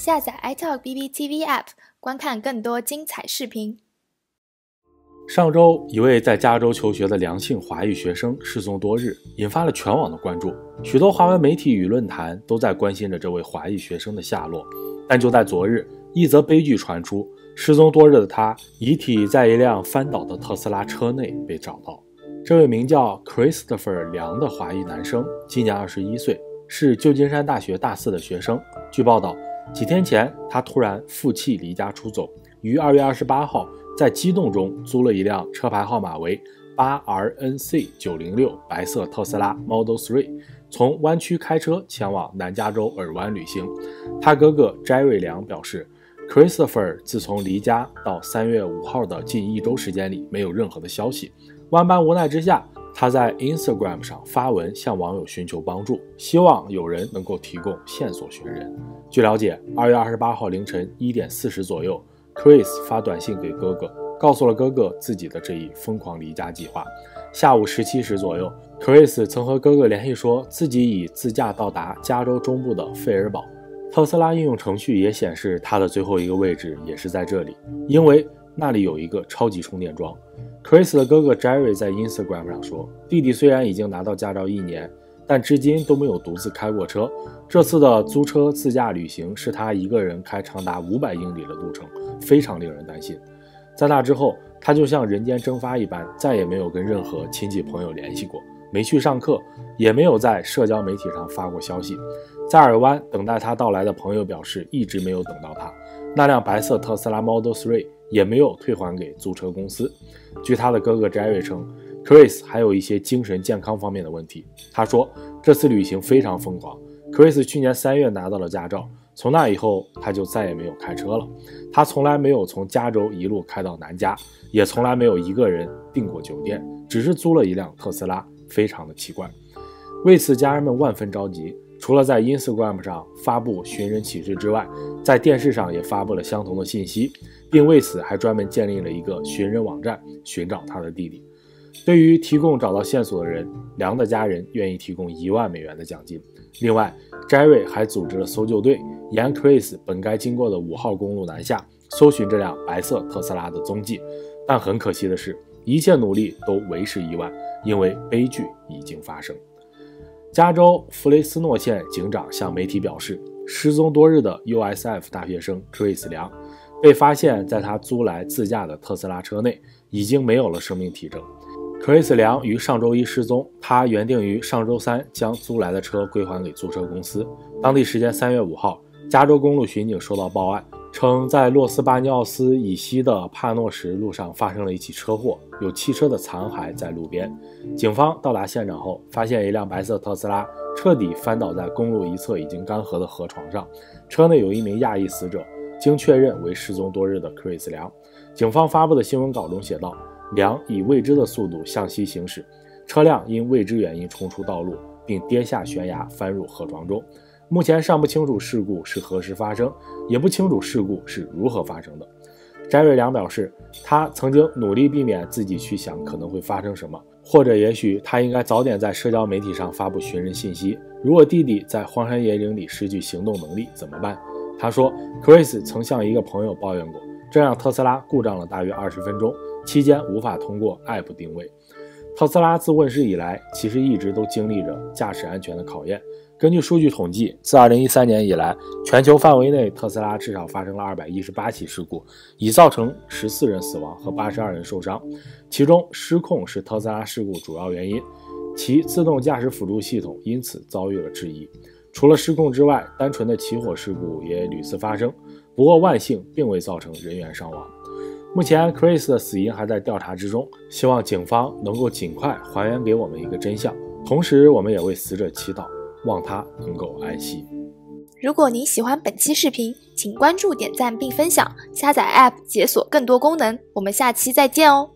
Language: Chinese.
下载 iTalk BBTV App，观看更多精彩视频。上周，一位在加州求学的梁姓华裔学生失踪多日，引发了全网的关注。许多华文媒体与论坛都在关心着这位华裔学生的下落。但就在昨日，一则悲剧传出：失踪多日的他，遗体在一辆翻倒的特斯拉车内被找到。这位名叫 Christopher 梁的华裔男生，今年二十一岁，是旧金山大学大四的学生。据报道，几天前他突然负气离家出走，于二月二十八号。在激动中租了一辆车牌号码为八 RNC 九零六白色特斯拉 Model Three，从湾区开车前往南加州尔湾旅行。他哥哥 Jerry 梁表示，Christopher 自从离家到三月五号的近一周时间里没有任何的消息。万般无奈之下，他在 Instagram 上发文向网友寻求帮助，希望有人能够提供线索寻人。据了解，二月二十八号凌晨一点四十左右。Chris 发短信给哥哥，告诉了哥哥自己的这一疯狂离家计划。下午十七时左右，Chris 曾和哥哥联系，说自己已自驾到达加州中部的费尔堡。特斯拉应用程序也显示他的最后一个位置也是在这里，因为那里有一个超级充电桩。Chris 的哥哥 Jerry 在 Instagram 上说，弟弟虽然已经拿到驾照一年。但至今都没有独自开过车。这次的租车自驾旅行是他一个人开长达五百英里的路程，非常令人担心。在那之后，他就像人间蒸发一般，再也没有跟任何亲戚朋友联系过，没去上课，也没有在社交媒体上发过消息。在尔湾等待他到来的朋友表示，一直没有等到他。那辆白色特斯拉 Model 3也没有退还给租车公司。据他的哥哥 Jerry 称。Chris 还有一些精神健康方面的问题。他说，这次旅行非常疯狂。Chris 去年三月拿到了驾照，从那以后他就再也没有开车了。他从来没有从加州一路开到南加，也从来没有一个人订过酒店，只是租了一辆特斯拉，非常的奇怪。为此，家人们万分着急。除了在 Instagram 上发布寻人启事之外，在电视上也发布了相同的信息，并为此还专门建立了一个寻人网站，寻找他的弟弟。对于提供找到线索的人，梁的家人愿意提供一万美元的奖金。另外，Jerry 还组织了搜救队，沿 Chris 本该经过的五号公路南下，搜寻这辆白色特斯拉的踪迹。但很可惜的是，一切努力都为时已晚，因为悲剧已经发生。加州弗雷斯诺县警长向媒体表示，失踪多日的 USF 大学生 Chris 梁被发现在他租来自驾的特斯拉车内，已经没有了生命体征。克里斯梁于上周一失踪，他原定于上周三将租来的车归还给租车公司。当地时间三月五号，加州公路巡警收到报案，称在洛斯巴尼奥斯以西的帕诺什路上发生了一起车祸，有汽车的残骸在路边。警方到达现场后，发现一辆白色特斯拉彻底翻倒在公路一侧已经干涸的河床上，车内有一名亚裔死者，经确认为失踪多日的克里斯梁。警方发布的新闻稿中写道。梁以未知的速度向西行驶，车辆因未知原因冲出道路，并跌下悬崖，翻入河床中。目前尚不清楚事故是何时发生，也不清楚事故是如何发生的。翟瑞良表示，他曾经努力避免自己去想可能会发生什么，或者也许他应该早点在社交媒体上发布寻人信息。如果弟弟在荒山野岭里失去行动能力怎么办？他说，Chris 曾向一个朋友抱怨过，这让特斯拉故障了大约二十分钟。期间无法通过 App 定位。特斯拉自问世以来，其实一直都经历着驾驶安全的考验。根据数据统计，自2013年以来，全球范围内特斯拉至少发生了218起事故，已造成14人死亡和82人受伤。其中，失控是特斯拉事故主要原因，其自动驾驶辅助系统因此遭遇了质疑。除了失控之外，单纯的起火事故也屡次发生，不过万幸并未造成人员伤亡。目前，Chris 的死因还在调查之中，希望警方能够尽快还原给我们一个真相。同时，我们也为死者祈祷，望他能够安息。如果您喜欢本期视频，请关注、点赞并分享，下载 App 解锁更多功能。我们下期再见哦！